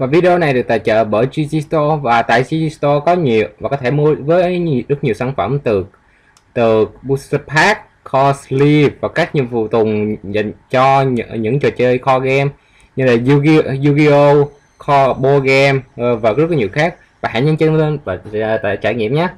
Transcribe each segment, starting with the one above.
Và video này được tài trợ bởi GG Store và tại GG Store có nhiều và có thể mua với nhiều, rất nhiều sản phẩm từ từ Booster Pack, Core Sleeve và các nhiệm vụ tùng dành cho những, những trò chơi core game như là Yu-Gi- Yu-Gi-Oh, core board game ờ, và rất nhiều khác. Và hãy nhấn chân lên và uh, trải nghiệm nhé.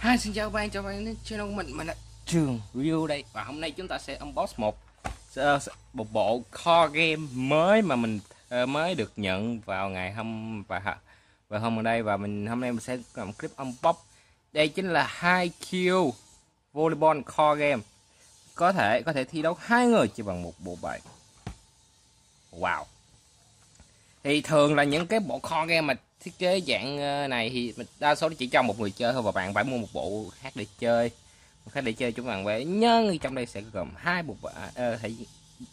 Hi, xin chào các bạn, chào các bạn đến channel của mình, mình là Trường Review đây Và hôm nay chúng ta sẽ unbox một một bộ core game mới mà mình Ờ, mới được nhận vào ngày hôm và và hôm ở đây. Và mình hôm nay mình sẽ làm clip unbox. Đây chính là hai Q volleyball core game. Có thể có thể thi đấu hai người chỉ bằng một bộ bài. Wow. Thì thường là những cái bộ core game mà thiết kế dạng ờ, này thì đa số chỉ cho một người chơi thôi và bạn phải mua một bộ khác để chơi. Một khác để chơi chúng bạn về nhưng trong đây sẽ gồm hai bộ bài uh,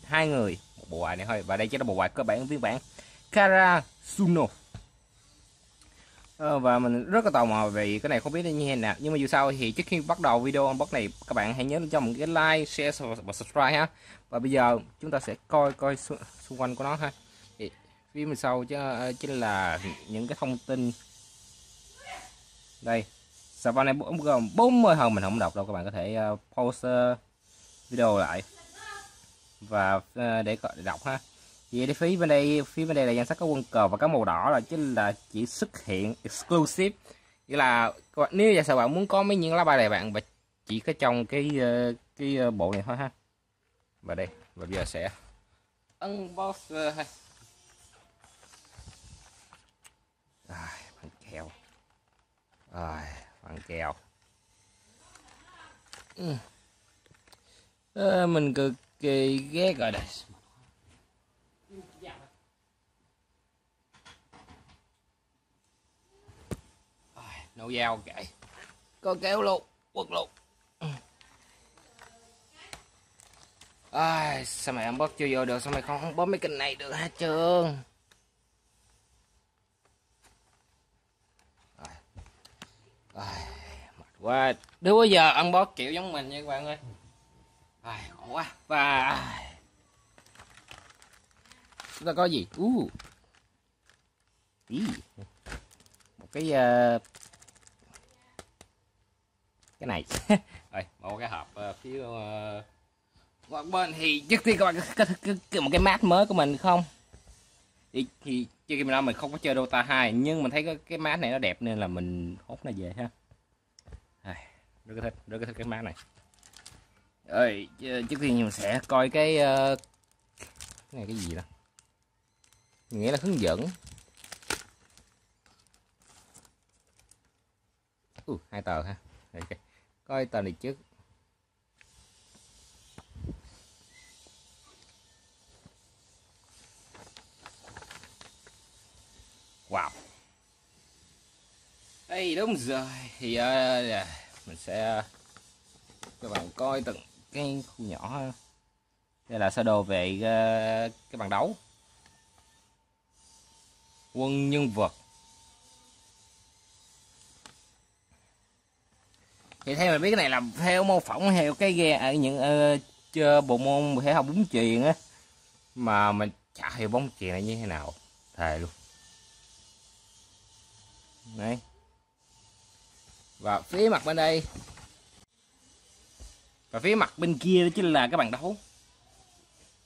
hai người một bộ bài này thôi. Và đây chính là bộ bài cơ bản phiên bản Kara Suno ờ, và mình rất là tò mò về cái này không biết như thế nào. Nhưng mà dù sao thì trước khi bắt đầu video unbox này các bạn hãy nhớ cho một cái like share và subscribe ha. Và bây giờ chúng ta sẽ coi coi xung quanh của nó ha. Phía bên sau chứ ờ, chính là những cái thông tin. Đây sản này gồm 40 hơn mình không đọc đâu các bạn có thể ờ, uh, pause video lại và ờ, để, để đọc ha. Vậy phía bên đây phía bên đây là danh sách có quân cờ và các màu đỏ là chính là chỉ xuất hiện exclusive. Nghĩa là nếu giả sử bạn muốn có mấy những lá bài này bạn chỉ có trong cái ờ, cái ờ, bộ này thôi ha. Và đây và bây giờ sẽ unbox uh, à, bằng keo rồi bằng keo ừ. à, mình cực kỳ ghét rồi đây nấu dao kệ có kéo luôn quất luôn ai sao mày ăn bóp chưa vô được? Sao mày không ăn bóp mấy kênh này được hả trường Ai, mệt quá. Đứa bây giờ ăn bó kiểu giống mình nha các bạn ơi. Ai, khổ quá. Và chúng ta có gì? Uh. Ý. một cái uh... cái này. Rồi một cái hộp uh, phía uh... bên. Thì trước tiên các bạn có, có, có, một cái mát mới của mình không? Thì, thì chơi game đó mình không có chơi Dota 2 nhưng mình thấy cái, cái mát này nó đẹp nên là mình hốt nó về ha. Rất là thích rất là thích cái mát này rồi trước tiên mình sẽ coi cái uh, cái này cái gì đó nghĩa là hướng dẫn. Uh, hai tờ ha. Okay. coi tờ này trước. Wow. Đây đúng rồi. Thì uh, mình sẽ các bạn coi từng cái khu nhỏ đây là sơ đồ về ờ, cái bàn đấu. Quân nhân vật. Thì theo mình biết cái này là theo mô phỏng theo cái ghe ở những ờ, uh, chơi bộ môn thể thao bóng chuyền á mà mình chả hiểu bóng chuyền này như thế nào. Thề luôn. Đấy. Và phía mặt bên đây và phía mặt bên kia đó chính là cái bàn đấu.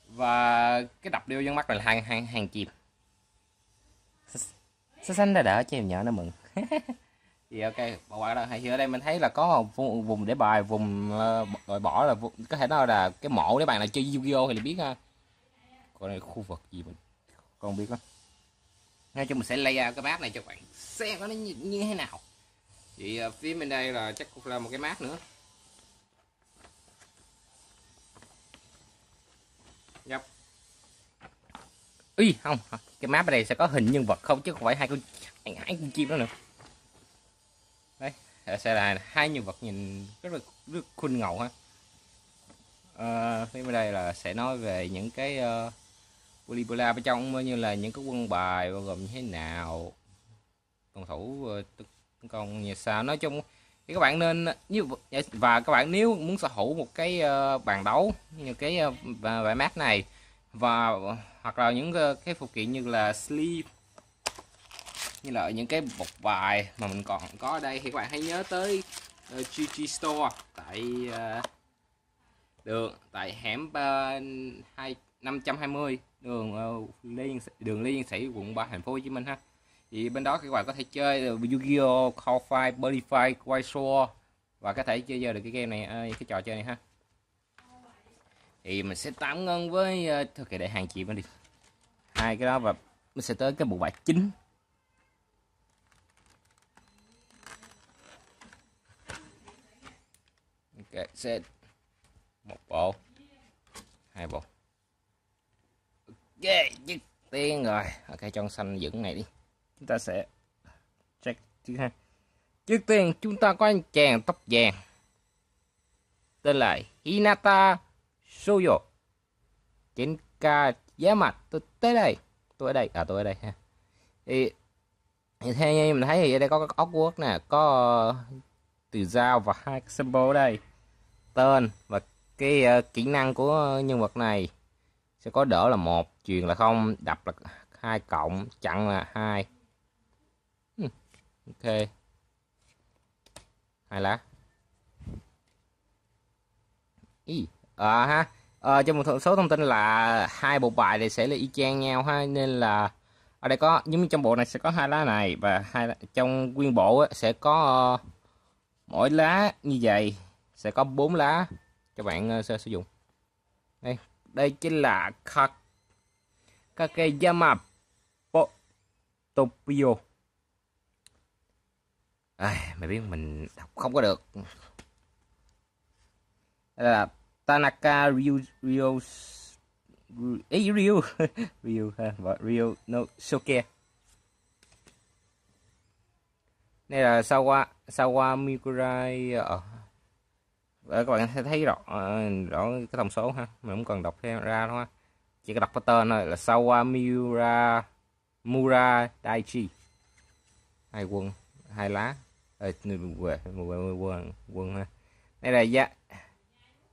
Và cái đập điêu dân mắt này là hàng hàng hàng chìm. Xanh xanh đã đỡ cho em nhỏ nó mừng. Thì ok. Bỏ qua đó thì ở đây mình thấy là có vùng, vùng để bài vùng uh, bỏ là vùng, có thể nói là cái mộ để bạn là chơi Yu-Gi-Oh! thì biết ha. Còn đây khu vực gì mình không biết đó ngay cho mình sẽ lay out cái map này cho bạn xem nó như, như thế nào. Thì uh, phía bên đây là chắc cũng là một cái map nữa Ý không, cái map ở đây sẽ có hình nhân vật không chứ không phải hai con hai con chim đó nữa. Đấy, sẽ là hai nhân vật nhìn rất là rất cool ngầu ha. À, phía bên đây là sẽ nói về những cái uh, bên trong như là những cái quân bài bao gồm như thế nào phòng thủ ờ, tấn công như sao nói chung thì các bạn nên như và các bạn nếu muốn sở hữu một cái uh, bàn đấu như cái uh, bài mát này và hoặc là những ờ, cái phụ kiện như là sleeve như là những cái bọc bài mà mình còn có ở đây thì các bạn hãy nhớ tới ờ, uh, GG Store. Tại uh, đường tại hẻm uh, hai năm trăm hai mươi đường uh, Lê đường Lê Sĩ quận 3 thành phố Hồ Chí Minh ha. Thì bên đó các bạn có thể chơi Yu-Gi-Oh, Call Fight, Body Fight, Shore và có thể chơi được cái game này cái trò chơi này ha thì mình sẽ tạm ngưng với ờ, thôi kệ, để hàng chị đi. Hai cái đó và mình sẽ tới cái bộ bài chính. Ok, set. Một bộ. Hai bộ. Ok, dứt tiên rồi. Ok, cho xanh dựng này đi. Chúng ta sẽ check thứ hai. Trước tiên, chúng ta có anh chàng tóc vàng. Tên là Hinata Soyo trên ca giá mặt tôi tới đây. Tôi ở đây. À tôi ở đây ha. Thì, thì theo như mình thấy thì ở đây có cái quốc nè có uh, từ dao và hai cái symbol đây. Tên và cái uh, kỹ năng của nhân vật này sẽ có đỡ là một truyền là không đập là hai cộng chặn là hai. Hmm. ok. Hai lá ý à ha. À, trong một số thông tin là hai bộ bài này sẽ là y chang nhau ha nên là ở đây có giống như trong bộ này sẽ có hai lá này và hai trong nguyên bộ sẽ có uh, mỗi lá như vậy sẽ có bốn lá cho bạn uh, sử dụng. Đây đây chính là Kak Kakeyama Topio à, mày biết mình đọc không có được. Đây là Tanaka Ryu Ryu ấy Ryu Ryu ha Ryu no Soke đây là Sawa Sawa Mikurai ở các bạn sẽ thấy rõ rõ cái thông số ha mình không cần đọc thêm ra đâu ha chỉ có đọc cái tên thôi là Sawa Miura Mura Daichi hai quân hai lá ờ, quân quân quân ha đây là giá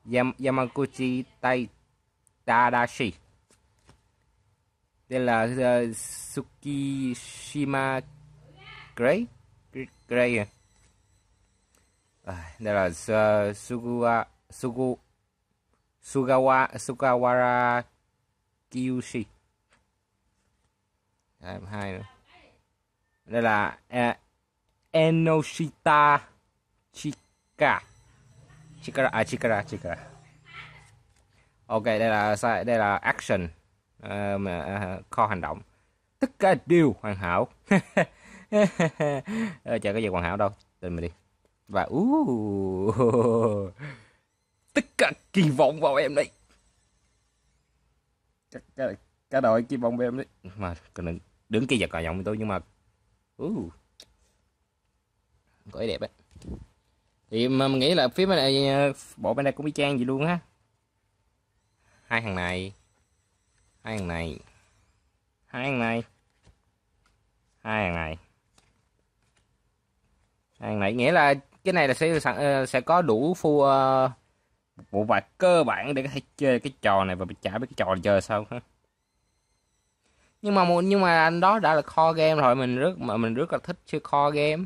Yam Yamaguchi Tai Tadashi. Đây là uh, Tsukishima Gray? Gray à. à đây là ờ, uh, Sugawa Sugu Sugawa Sugawara Kyushi đây, hai nữa. Đây là uh, Enoshita Chika. Chikara à Chikara Chikara. Ok đây là đây là action. Uh, mà, uh, kho hành động. Tất cả đều hoàn hảo. Ờ, chờ cái gì hoàn hảo đâu. Tin mình đi. Và uh, tất cả kỳ vọng vào em đấy. Cả, cả, cả đội kỳ vọng vào em đấy. Mà đừng đứng kia giật cò giọng tôi nhưng mà uh, có đẹp ấy thì mà mình nghĩ là phía bên này ờ, bộ bên đây cũng y chang gì luôn á. Hai thằng này. Hai thằng này. Hai thằng này. Hai thằng này. Hai thằng này nghĩa là cái này là sẽ ờ, sẽ có đủ phu uh, bộ bài cơ bản để có thể chơi cái trò này và chả biết cái trò này chơi sao. Ha nhưng mà nhưng mà anh đó đã là kho game rồi mình rất mà mình rất là thích chơi kho game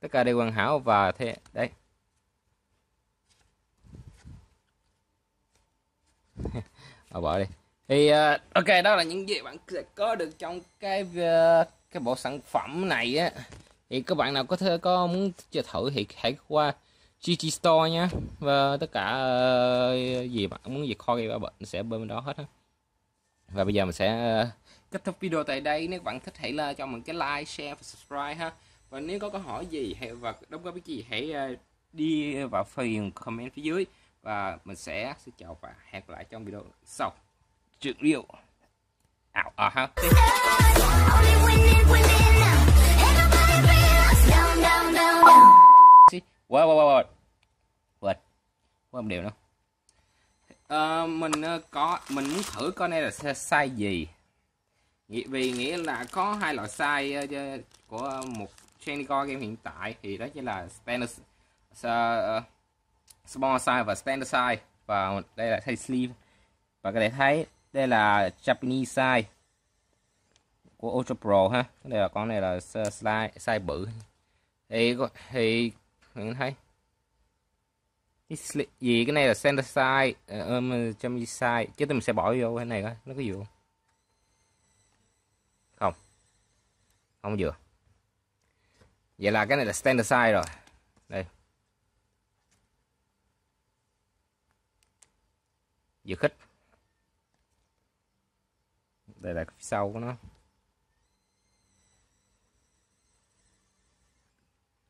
tất cả đều hoàn hảo và thế đấy. À, bỏ đi. Thì uh, ok đó là những gì bạn sẽ có được trong cái uh, cái bộ sản phẩm này á. Thì các bạn nào có thể có muốn chơi thử thì hãy qua GT Store nha và tất cả uh, gì bạn muốn gì kho gì bạn sẽ bên đó hết á. Và bây giờ mình sẽ uh, kết thúc video tại đây. Nếu bạn thích hãy là cho mình cái like share và subscribe ha và nếu có câu hỏi gì hay và đóng góp cái gì hãy uh, đi vào phần comment phía dưới và mình sẽ xin chào và hẹn lại trong video sau. Chuyện liệu. Ảo à ha. Wow wow wow wow. Wow điều nữa. À, mình uh, có mình muốn thử con này là size gì. Vì nghĩa là có hai loại size uh, của một Shanicore game hiện tại thì đó chính là standard uh, ờ, small size và standard size. Và đây là size sleeve và có thể thấy đây là Japanese size của Ultra Pro ha. Đây là con này là size size bự. Thì thì mình thấy gì cái này là center size ờ, um, trong size. Chứ tôi mình sẽ bỏ vô cái này đó nó có vừa không? Không. Vừa vậy là cái này là standard size rồi. Đây. Dự khích. Đây là phía sau của nó.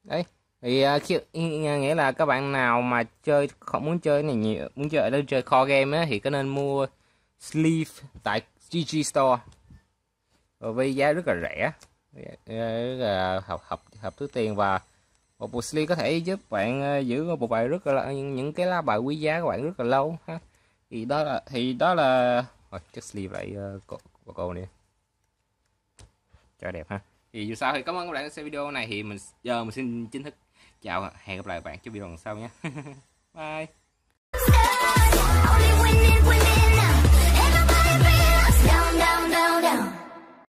Đấy. Thì uh, khi, à, nghĩa là các bạn nào mà chơi không muốn chơi này nhiều muốn chơi ở đây chơi kho game á thì có nên mua sleeve tại GG Store. Với giá rất là rẻ là học học học túi tiền và một bộ sleeve có thể giúp bạn ờ, giữ một bài rất là những cái lá bài quý giá của bạn rất là lâu ha. Thì đó là thì đó là oh, chiếc sleeve vậy uh, cô cô, cô nè. Cho đẹp ha. Thì dù sao thì cảm ơn các bạn đã xem video này thì mình giờ mình xin chính thức chào hẹn gặp lại bạn trong video lần sau nhé bye.